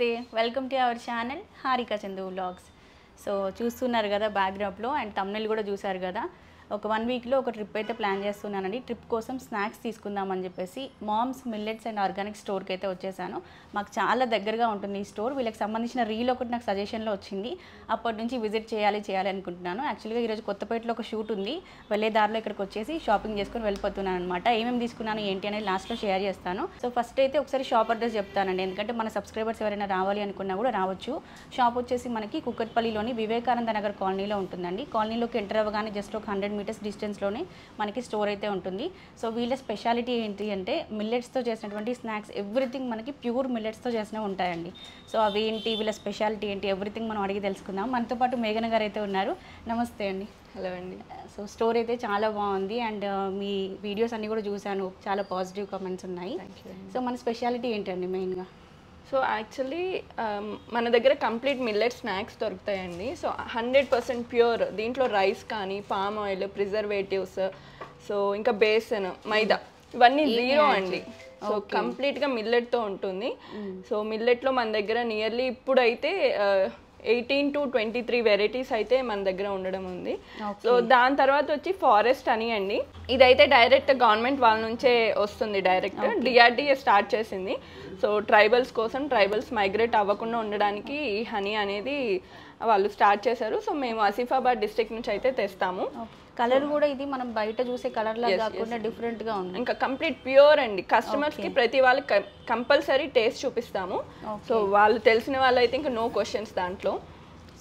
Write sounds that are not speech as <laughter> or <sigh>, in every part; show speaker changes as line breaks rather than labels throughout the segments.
నమస్తే. Welcome to our channel Harika Chandu vlogs so చూస్తున్నారు కదా బ్యాక్గ్రాప్లో అండ్ తమ్నెల్ కూడా చూసారు కదా. ఒక వన్ వీక్లో ఒక ట్రిప్ అయితే ప్లాన్ చేస్తున్నానండి. ట్రిప్ కోసం స్నాక్స్ తీసుకుందామని చెప్పేసి మామ్స్ మిల్లెట్స్ అండ్ ఆర్గానిక్ స్టోర్కి అయితే వచ్చేసాను. మాకు చాలా దగ్గరగా ఉంటుంది ఈ స్టోర్. వీళ్ళకి సంబంధించిన రీల్ ఒకటి నాకు సజెషన్లో వచ్చింది. అప్పటి నుంచి విజిట్ చేయాలి చేయాలి అనుకుంటున్నాను. యాక్చువల్గా ఈరోజు కొత్తపేటలో ఒక షూట్ ఉంది. వెళ్ళే దారిలో ఇక్కడికి వచ్చేసి షాపింగ్ చేసుకుని వెళ్ళిపోతున్నాను అనమాట ఏమేమి తీసుకున్నాను ఏంటి అనేది లాస్ట్లో షేర్ చేస్తాను. సో ఫస్ట్ అయితే ఒకసారి షాప్ అడ్రస్ చెప్తానండి. ఎందుకంటే మన సబ్స్క్రైబర్స్ ఎవరైనా రావాలి అనుకున్నా కూడా రావచ్చు. షాప్ వచ్చేసి మనకి కుక్కట్పల్లిలోని వివేకానంద నగర్ కాలనీలో ఉంటుందండి. కాలనీలోకి ఎంటర్ అవ్వగానే జస్ట్ ఒక హండ్రెడ్ మీటర్స్ డిస్టెన్స్లోనే మనకి స్టోర్ అయితే ఉంటుంది. సో వీళ్ళ స్పెషాలిటీ ఏంటి అంటే మిల్లెట్స్తో చేసినటువంటి స్నాక్స్ ఎవ్రీథింగ్ మనకి ప్యూర్ మిల్లెట్స్తో చేసినవి ఉంటాయండి. సో అవి ఏంటి వీళ్ళ స్పెషాలిటీ ఏంటి ఎవ్రీథింగ్ మనం అడిగి తెలుసుకుందాం. మనతో పాటు మేఘన గారు అయితే ఉన్నారు. నమస్తే అండి.
హలో అండి.
సో స్టోర్ అయితే చాలా బాగుంది అండ్ మీ వీడియోస్ అన్ని కూడా చూశాను. చాలా పాజిటివ్ కామెంట్స్ ఉన్నాయి. సో మన స్పెషాలిటీ ఏంటండి మెయిన్గా
సో యాక్చువల్లీ మన దగ్గర కంప్లీట్ మిల్లెట్ స్నాక్స్ దొరుకుతాయండి. So hundred percent pure. దీంట్లో రైస్ కానీ పామ్ ఆయిల్ ప్రిజర్వేటివ్స్ సో ఇంకా బేసన్ మైదా ఇవన్నీ జీరో అండి. సో కంప్లీట్గా మిల్లెట్తో ఉంటుంది. సో మిల్లెట్లో మన దగ్గర నియర్లీ ఇప్పుడైతే eighteen to twenty three varieties అయితే మన దగ్గర ఉండడం ఉంది. సో దాని తర్వాత వచ్చి ఫారెస్ట్ అని అండి. ఇదైతే డైరెక్ట్ గవర్నమెంట్ వాళ్ళ నుంచే వస్తుంది డైరెక్ట్. డిఆర్డిఏ స్టార్ట్ చేసింది. సో ట్రైబల్స్ కోసం ట్రైబల్స్ మైగ్రేట్ అవ్వకుండా ఉండడానికి ఈ హనీ అనేది వాళ్ళు స్టార్ట్ చేశారు. సో మేము ఆసిఫాబాద్ డిస్ట్రిక్ట్ నుంచి అయితే తెస్తాము.
కలర్ కూడా ఇది మనం బయట చూసే కలర్ లా కాకుండా డిఫరెంట్గా ఉంది.
ఇంకా కంప్లీట్ ప్యూర్ అండి. కస్టమర్స్కి ప్రతి వాళ్ళకి కంపల్సరీ టేస్ట్ చూపిస్తాము. సో వాళ్ళు తెలిసిన వాళ్ళు అయితే ఇంకా నో క్వశ్చన్స్ దాంట్లో.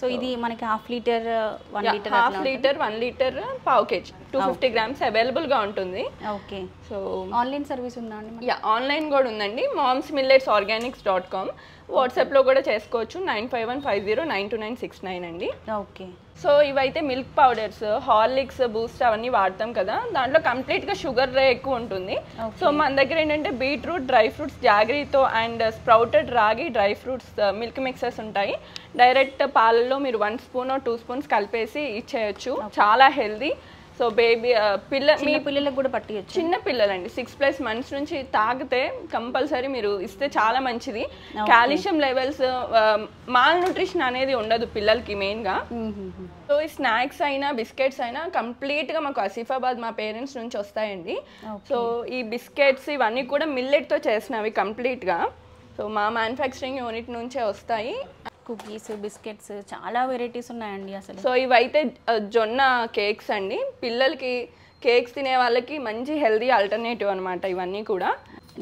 సో ఇది మనకి half litre one litre
half litre one litre పావు కేజీ. టూ ఫిఫ్టీ గ్రామ్స్ అవైలబుల్గా ఉంటుంది.
ఓకే.
సో
ఆన్లైన్ సర్వీస్ ఉందా అండి
యా ఆన్లైన్ కూడా ఉందండి. Moms millets organics dot com వాట్సాప్లో కూడా చేసుకోవచ్చు. Nine five one five zero nine two nine six nine అండి.
ఓకే.
సో ఇవైతే మిల్క్ పౌడర్స్ హార్లిక్స్ బూస్ట్ అవన్నీ వాడతాం కదా. దాంట్లో కంప్లీట్గా షుగర్ రే ఎక్కువ ఉంటుంది. సో మన దగ్గర ఏంటంటే beetroot dry fruits జాగరీతో and sprouted ragi dry fruits milk mixes ఉంటాయి. డైరెక్ట్ పాలల్లో మీరు వన్ స్పూన్ టూ స్పూన్స్ కలిపేసి ఇచ్చేయచ్చు. చాలా హెల్దీ సో బేబీ పిల్ల మీ
పిల్లలకు కూడా పట్టియచ్చు?
చిన్న పిల్లలండి. సిక్స్ ప్లస్ మంత్స్ నుంచి తాగితే కంపల్సరీ మీరు ఇస్తే చాలా మంచిది. కాల్షియం లెవెల్స్ మాల్ న్యూట్రిషన్ అనేది ఉండదు పిల్లలకి మెయిన్గా సో ఈ స్నాక్స్ అయినా బిస్కెట్స్ అయినా కంప్లీట్గా మాకు ఆసిఫాబాద్ మా పేరెంట్స్ నుంచి వస్తాయండి. సో ఈ బిస్కెట్స్ ఇవన్నీ కూడా మిల్లెట్తో చేసినవి కంప్లీట్గా సో మా మ్యానుఫ్యాక్చరింగ్ యూనిట్ నుంచే వస్తాయి.
కుకీస్ బిస్కెట్స్ చాలా వెరైటీస్ ఉన్నాయండి అసలు.
సో ఇవైతే జొన్న కేక్స్ అండి. పిల్లలకి కేక్స్ తినే వాళ్ళకి మంచి హెల్దీ ఆల్టర్నేటివ్ అనమాట ఇవన్నీ కూడా.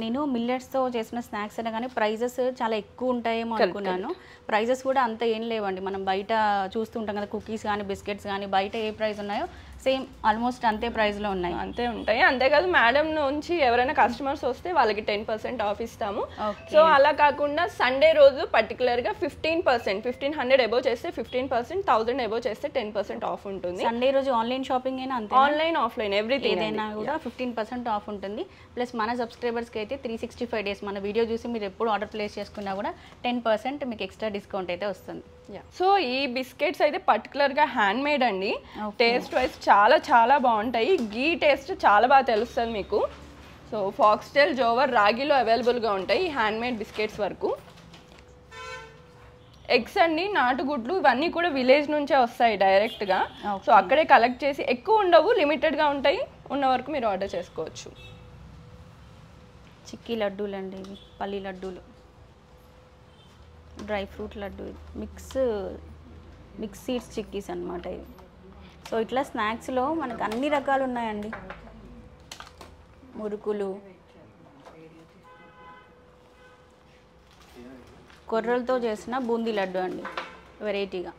నేను మిల్లెట్స్తో చేసిన స్నాక్స్ అయినా కానీ ప్రైజెస్ చాలా ఎక్కువ ఉంటాయేమో అనుకున్నాను. ప్రైజెస్ కూడా అంత ఏం లేవండి. మనం బయట చూస్తుంటాం కదా కుకీస్ కానీ బిస్కెట్స్ కానీ బయట ఏ ప్రైస్ ఉన్నాయో సేమ్ ఆల్మోస్ట్ అంతే ప్రైస్లో ఉన్నాయి.
అంతే ఉంటాయి. అంతేకాదు మేడం నుంచి ఎవరైనా కస్టమర్స్ వస్తే వాళ్ళకి టెన్ పర్సెంట్ ఆఫ్ ఇస్తాము. సో అలా కాకుండా సండే రోజు పర్టికులర్గా fifteen percent fifteen hundred above చేస్తే ఫిఫ్టీన్ పర్సెంట్ థౌసండ్ ఎబో చేస్తే టెన్ పర్సెంట్ ఆఫ్ ఉంటుంది.
సండే రోజు ఆన్లైన్ షాపింగ్ అయినా అంతే
ఆన్లైన్ ఆఫ్లైన్ ఎవ్రీథింగ్
ఏదైనా కూడా ఫిఫ్టీన్ పర్సెంట్ ఆఫ్ ఉంటుంది. ప్లస్ మన సబ్స్క్రైబర్స్కి అయితే త్రీ సిక్స్టీ ఫైవ్ డేస్ మన వీడియో చూసి మీరు ఎప్పుడు ఆర్డర్ ప్లేస్ చేసుకున్నా కూడా టెన్ పర్సెంట్ మీకు ఎక్స్ట్రా డిస్కౌంట్ అయితే వస్తుంది.
సో ఈ బిస్కెట్స్ అయితే పర్టికులర్గా హ్యాండ్ మేడ్ అండి టేస్ట్ వైజ్ చాలా చాలా బాగుంటాయి. గీ టేస్ట్ చాలా బాగా తెలుస్తుంది మీకు. సో ఫాక్స్టైల్ జోవర్ రాగిలో అవైలబుల్గా ఉంటాయి ఈ హ్యాండ్ మేడ్ బిస్కెట్స్ వరకు. ఎగ్స్ అండి నాటుగుడ్లు ఇవన్నీ కూడా విలేజ్ నుంచే వస్తాయి డైరెక్ట్గా. సో అక్కడే కలెక్ట్ చేసి ఎక్కువ ఉండవు లిమిటెడ్గా ఉంటాయి. ఉన్న వరకు మీరు ఆర్డర్ చేసుకోవచ్చు.
చిక్కీ లడ్డూలు అండి ఇవి పల్లి లడ్డూలు. Dry fruit laddu mix mix seeds chikkis అనమాట ఇవి. సో ఇట్లా స్నాక్స్లో మనకు అన్ని రకాలు ఉన్నాయండి. మురుకులు కొర్రలతో చేసిన బూందీ లడ్డు అండి వెరైటీగా.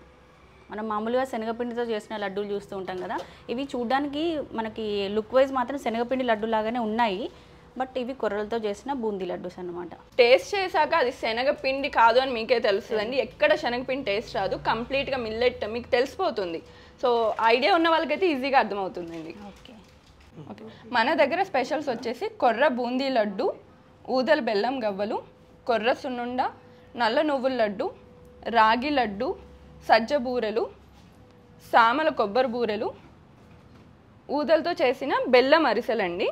మనం మామూలుగా శనగపిండితో చేసిన లడ్డూలు చూస్తూ ఉంటాం కదా. ఇవి చూడడానికి మనకి లుక్ వైజ్ మాత్రం శనగపిండి లడ్డు లాగానే ఉన్నాయి. బట్ ఇవి కొర్రలతో చేసిన బూందీ లడ్డూస్ అన్నమాట.
టేస్ట్ చేశాక అది శనగపిండి కాదు అని మీకే తెలుస్తుందండి. ఎక్కడ శనగపిండి టేస్ట్ రాదు. కంప్లీట్గా మిల్లెట్ మీకు తెలిసిపోతుంది. సో ఐడియా ఉన్న వాళ్ళకైతే ఈజీగా అర్థమవుతుందండి.
ఓకే.
ఓకే. మన దగ్గర స్పెషల్స్ వచ్చేసి కొర్ర బూందీ లడ్డు ఊదల బెల్లం గవ్వలు కొర్ర సున్నుండ నల్ల నువ్వుల లడ్డు రాగి లడ్డు సజ్జ బూరెలు సామల కొబ్బరి బూరెలు ఊదలతో చేసిన బెల్లం అరిసెలండి.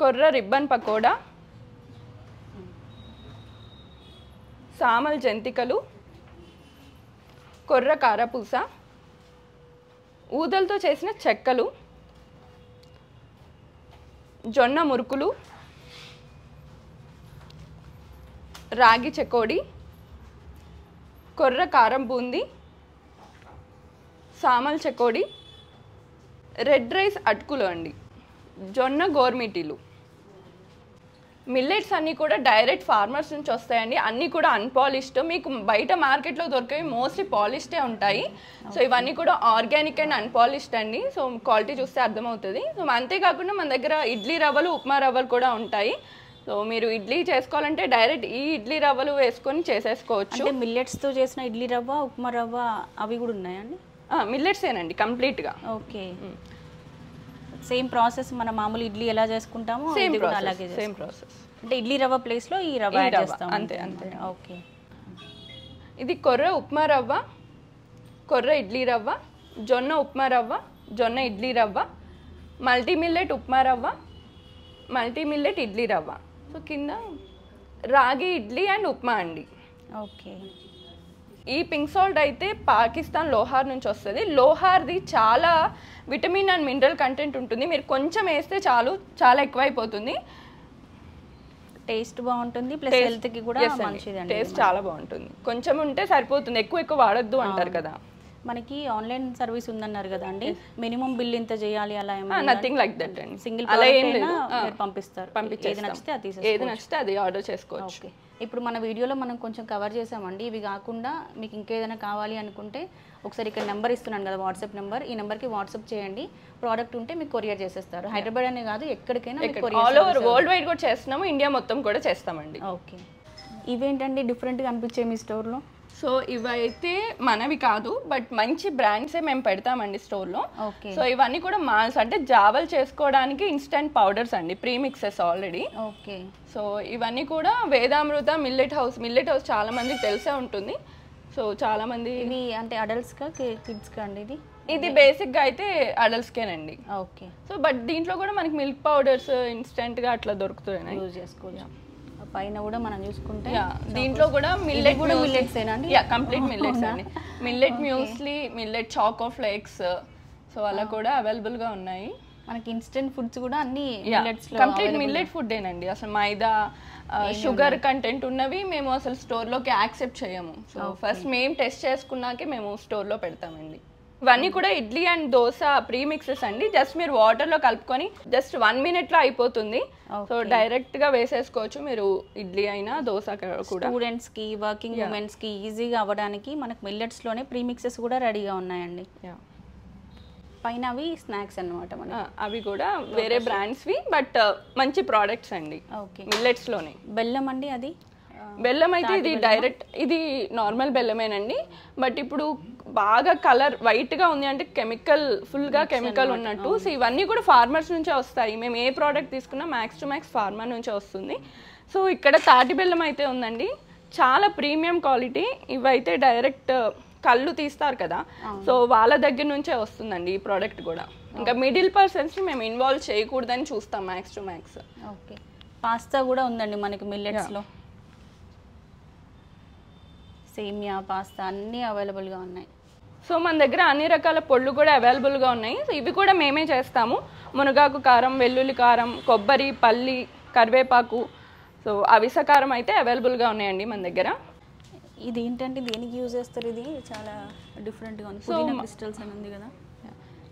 కొర్ర రిబ్బన్ పకోడా సామల్ జంతికలు కొర్ర కారపూస ఊదలతో చేసిన చెక్కలు జొన్న మురుకులు రాగి చెకోడి కొర్ర కారం బూంది సామల్ చెకోడి రెడ్ రైస్ అటుకులు అండి. జొన్న గోర్మిటీలు. మిల్లెట్స్ అన్నీ కూడా డైరెక్ట్ ఫార్మర్స్ నుంచి వస్తాయండి. అన్నీ కూడా అన్పాలిష్డ్ మీకు బయట మార్కెట్లో దొరికేవి మోస్ట్లీ పాలిష్డే ఉంటాయి. సో ఇవన్నీ కూడా ఆర్గానిక్ అండ్ అన్పాలిష్డ్ అండి. సో క్వాలిటీ చూస్తే అర్థమవుతుంది. సో అంతేకాకుండా మన దగ్గర ఇడ్లీ రవ్వలు ఉప్మా రవ్వలు కూడా ఉంటాయి. సో మీరు ఇడ్లీ చేసుకోవాలంటే డైరెక్ట్ ఈ ఇడ్లీ రవ్వలు వేసుకొని చేసేసుకోవచ్చు.
అంటే మిల్లెట్స్తో చేసిన ఇడ్లీ రవ్వ ఉప్మా రవ్వ అవి కూడా ఉన్నాయండి
మిల్లెట్స్ ఏనండి కంప్లీట్గా
ఓకే. సేమ్ ప్రాసెస్ మన మామూలు ఇడ్లీ ఎలా చేసుకుంటామో
సేమ్
అలాగే
సేమ్ ప్రాసెస్.
అంటే ఇడ్లీ రవ్వ ప్లేస్లో ఈ రవ్వ యాడ్ చేస్తాం
అంతే, అంతే.
ఓకే
ఇది కొర్ర ఉప్మా రవ్వ కొర్ర ఇడ్లీ రవ్వ జొన్న ఉప్మా రవ్వ జొన్న ఇడ్లీ రవ్వ మల్టీ మిల్లెట్ ఉప్మా రవ్వ మల్టీ మిల్లెట్ ఇడ్లీ రవ్వ. సో కింద రాగి ఇడ్లీ అండ్ ఉప్మా అండి.
ఓకే
ఈ పింక్ సాల్ట్ అయితే పాకిస్తాన్ లోహార్ నుంచి వస్తుంది. లోహార్ది చాలా విటమిన్ అండ్ మినరల్ కంటెంట్ ఉంటుంది. మీరు కొంచెం వేస్తే చాలు చాలా ఎక్కువైపోతుంది.
టేస్ట్ బాగుంటుంది ప్లస్ హెల్త్కి కూడా మంచిది
టేస్ట్ చాలా బాగుంటుంది. కొంచెం ఉంటే సరిపోతుంది. ఎక్కువ ఎక్కువ వాడొద్దు అంటారు కదా.
మనకి ఆన్లైన్ సర్వీస్ ఉందన్నారు కదా అండి మినిమం బిల్ ఇంత చేయాలి అలా
నథింగ్ లైక్ దట్ అండి.
సింగిల్
అలా ఏం లేదు.
మీరు పంపిస్తారు.
పంపించేస్తాం.
నచ్చితే అది
ఏది నచ్చితే అది ఆర్డర్ చేసుకోవచ్చు.
ఓకే ఇప్పుడు మన వీడియోలో మనం కొంచెం కవర్ చేసామండి ఇవి కాకుండా మీకు ఇంకేదైనా కావాలి అనుకుంటే ఒకసారి ఇక్కడ నెంబర్ ఇస్తున్నాను కదా వాట్సాప్ నెంబర్ ఈ నెంబర్కి వాట్సాప్ చేయండి. ప్రోడక్ట్ ఉంటే మీకు కొరియర్ చేసేస్తారు. హైదరాబాద్ అనే కాదు ఎక్కడికైనా
ఆల్ ఓవర్ వరల్డ్ వైడ్ కూడా చేస్తున్నాము. ఇండియా మొత్తం కూడా చేస్తామండి.
ఓకే ఇవేంటండి డిఫరెంట్గా అనిపించే మీ స్టోర్లో
సో ఇవైతే మనవి కాదు బట్ మంచి బ్రాండ్సే మేము పెడతామండి స్టోర్లో. సో ఇవన్నీ కూడా మాల్స్ అంటే జావల్ చేసుకోవడానికి ఇన్స్టెంట్ పౌడర్స్ అండి premixes already.
Okay.
So ఇవన్నీ కూడా Vedamrutha millet house millet house చాలా మందికి తెలిసే ఉంటుంది. సో చాలా మంది
ఇవి అంటే అడల్ట్స్కా కిడ్స్కా అండి ఇది?
ఇది బేసిక్గా అయితే అడల్ట్స్కేనండి.
ఓకే.
సో బట్ దీంట్లో కూడా మనకి మిల్క్ పౌడర్స్ ఇన్స్టెంట్గా అట్లా దొరుకుతున్నాయి.
యూజ్ చేసుకోవచ్చు. పైన కూడా మనం చూసుకుంటే
దీంట్లో కూడా మిల్లెట్
కూడా ఏనా అండి?
యా కంప్లీట్ మిల్లెట్స్ అండి. Millet muesli millet choco flakes so అలా కూడా అవైలబుల్గా ఉన్నాయి.
మనకి ఇన్స్టెంట్ ఫుడ్స్ కూడా అన్ని మిల్లెట్స్
కంప్లీట్ మిల్లెట్ ఫుడ్ ఏనండి. అసలు మైదా షుగర్ కంటెంట్ ఉన్నవి మేము అసలు store లోకి యాక్సెప్ట్ చేయము. సో ఫస్ట్ మేము టెస్ట్ చేసుకున్నాకే మేము store లో పెడతామండి. ఇవన్నీ కూడా idli and dosa pre mixes అండి. జస్ట్ మీరు వాటర్లో కలుపుకొని జస్ట్ వన్ మినిట్లో అయిపోతుంది. సో డైరెక్ట్గా వేసేసుకోవచ్చు మీరు ఇడ్లీ అయినా దోశ కూడా.
స్టూడెంట్స్కి వర్కింగ్ ఉమెన్స్కి ఈజీగా అవ్వడానికి మనకు మిల్లెట్స్లోనే ప్రీమిక్సెస్ కూడా రెడీగా ఉన్నాయండి. పైన అవి స్నాక్స్
ఆ, అవి కూడా వేరే బ్రాండ్స్వి బట్ మంచి ప్రోడక్ట్స్ అండి.
ఓకే
మిల్లెట్స్లోనే
బెల్లం అండి అది?
బెల్లం అయితే ఇది డైరెక్ట్ ఇది నార్మల్ బెల్లమేనండి. బట్ ఇప్పుడు బాగా కలర్ వైట్గా ఉంది అంటే కెమికల్ ఫుల్గా కెమికల్ ఉన్నట్టు. సో ఇవన్నీ కూడా ఫార్మర్స్ నుంచే వస్తాయి. మేము ఏ ప్రోడక్ట్ తీసుకున్నా మ్యాక్స్ టు మ్యాక్స్ ఫార్మర్ నుంచే వస్తుంది. సో ఇక్కడ తాటి బెల్లం అయితే ఉందండి. చాలా ప్రీమియం క్వాలిటీ ఇవైతే డైరెక్ట్ కళ్ళు తీస్తారు కదా. సో వాళ్ళ దగ్గర నుంచే వస్తుందండి ఈ ప్రోడక్ట్ కూడా. ఇంకా మిడిల్ పర్సన్స్ మేము ఇన్వాల్వ్ చేయకూడదని చూస్తాం max to max
okay. Pasta కూడా ఉందండి మనకి మిల్లెట్స్లో. సేమియా పాస్తా అన్నీ అవైలబుల్గా ఉన్నాయి.
సో మన దగ్గర అన్ని రకాల పొళ్ళు కూడా అవైలబుల్గా ఉన్నాయి. సో ఇవి కూడా మేమే చేస్తాము. మునగాకు కారం వెల్లుల్లి కారం కొబ్బరి పల్లి కరివేపాకు. సో అవిస కారం అయితే అవైలబుల్గా ఉన్నాయండి మన దగ్గర.
ఇది ఏంటంటే దేనికి యూజ్ చేస్తారు ఇది? చాలా డిఫరెంట్గా ఉంది. క్రిస్టల్స్ అని ఉంది కదా.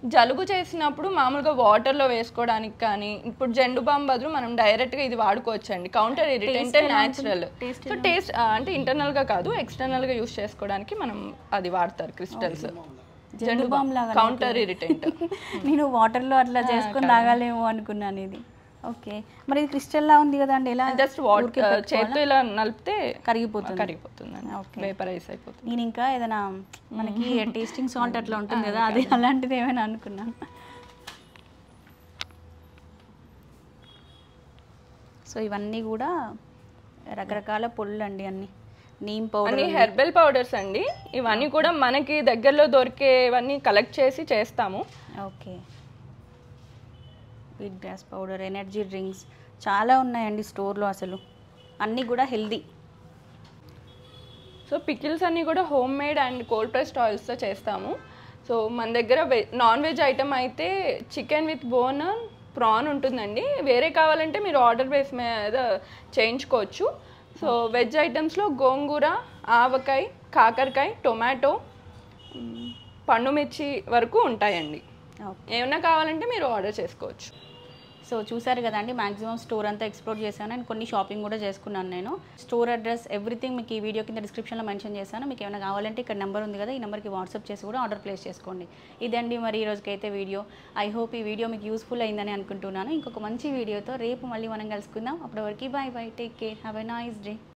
జలుబు చేసినప్పుడు మామూలుగా వాటర్లో వేసుకోవడానికి కానీ ఇప్పుడు జెండు బామ్ బదులు మనం డైరెక్ట్గా ఇది వాడుకోవచ్చు అండి counter irritant natural so taste అంటే ఇంటర్నల్గా కాదు ఎక్స్టర్నల్గా యూస్ చేసుకోవడానికి మనం అది వాడతారు crystals Zandu balm counter irritant <laughs>
నేను వాటర్లో అట్లా చేసుకొని తాగాలేమో అనుకున్నాను ఇది. ఓకే. మరి ఇది క్రిస్టల్ లా ఉంది కదా అండి ఎలా
జస్ట్ వాటర్ చేతితో ఇలా నలిపితే
కరిగిపోతుంది.
కరిగిపోతుంది వేపరైస్ అయిపోతుంది.
నేను ఇంకా ఏదైనా మనకి టేస్టింగ్ సాల్ట్ అట్లా ఉంటుంది కదా అది అలాంటిది ఏమైనా అనుకున్నాను సో ఇవన్నీ కూడా రకరకాల పొళ్ళు అండి అన్ని. నీమ్ పౌడర్
అన్ని హెర్బల్ పౌడర్స్ అండి. ఇవన్నీ కూడా మనకి దగ్గరలో దొరికేవన్నీ కలెక్ట్ చేసి చేస్తాము.
Okay. Wheat grass powder energy drinks చాలా ఉన్నాయండి స్టోర్లో అసలు. అన్నీ కూడా హెల్దీ.
సో పికిల్స్ అన్నీ కూడా home made and cold pressed ఆయిల్స్తో చేస్తాము. సో మన దగ్గర వె నాన్ వెజ్ ఐటమ్ అయితే చికెన్ విత్ బోన్ ప్రాన్ ఉంటుందండి. వేరే కావాలంటే మీరు ఆర్డర్ బేస్ మీద చేయించుకోవచ్చు. సో వెజ్ ఐటమ్స్లో గోంగూర ఆవకాయ కాకరకాయ టొమాటో పండుమిర్చి వరకు ఉంటాయండి. ఏమన్నా కావాలంటే మీరు ఆర్డర్ చేసుకోవచ్చు.
సో చూసారు కదండి మాక్సిమం స్టోర్ అంతా ఎక్స్ప్లోర్ చేశాను. అండ్ కొన్ని షాపింగ్ కూడా చేసుకున్నాను నేను. స్టోర్ అడ్రస్ ఎవ్రీథింగ్ మీకు ఈ వీడియో కింద డిస్క్రిప్షన్లో మెన్షన్ చేశాను. మీకు ఏమైనా కావాలంటే ఇక్కడ నెంబర్ ఉంది కదా ఈ నెంబర్కి వాట్సాప్ చేసి కూడా ఆర్డర్ ప్లేస్ చేసుకోండి. ఇదండి మరి ఈ రోజుకైతే వీడియో. ఐ హోప్ ఈ వీడియో మీకు యూస్ఫుల్ అయిందని అనుకుంటున్నాను. ఇంకొక మంచి వీడియోతో రేపు మళ్ళీ మనం కలుసుకుందాం. అప్పటి వరకు bye bye take care have a nice day.